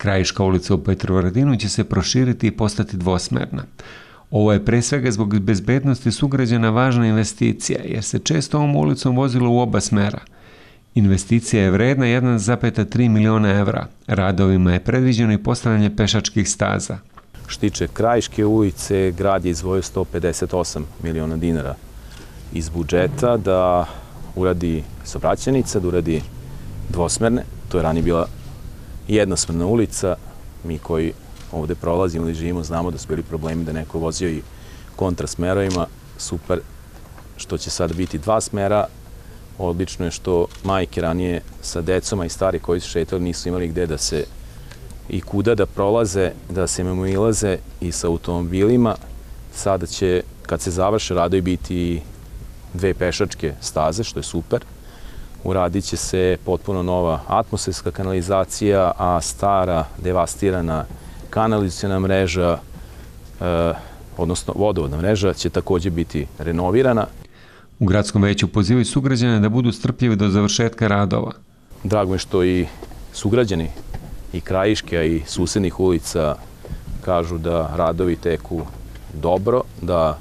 Krajiška ulica u Petrovaradinu će se proširiti i postati dvosmerna. Ovo je pre svega zbog bezbednosti sugrađana važna investicija, jer se često ovom ulicom vozilo u oba smera. Investicija je vredna 1,3 miliona evra. Radovima je predviđeno i postavljanje pešačkih staza. Što tiče Krajiške ulice, grad je izvojio 158 miliona dinara iz budžeta da uradi sobraćenica, da uradi dvosmerne. To je ranije bila jednosmerna ulica. Mi koji ovde prolazimo ili živimo znamo da su bili problemi da neko vozio i kontrasmerovima. Super što će sad biti dva smera. Odlično je što majke ranije sa decoma i stari koji su šetali nisu imali gde da se i kuda da prolaze, da se ilaze i sa automobilima. Sada će, kad se završe radovi, biti dve pešačke staze, što je super. Uradit će se potpuno nova atmosferska kanalizacija, a stara, devastirana kanalizacijona mreža, e, odnosno vodovodna mreža, će takođe biti renovirana. U gradskom veću pozivaju sugrađane da budu strpljivi do završetka radova. Drago je što i sugrađani i krajiške, a i susednih ulica kažu da radovi teku dobro, da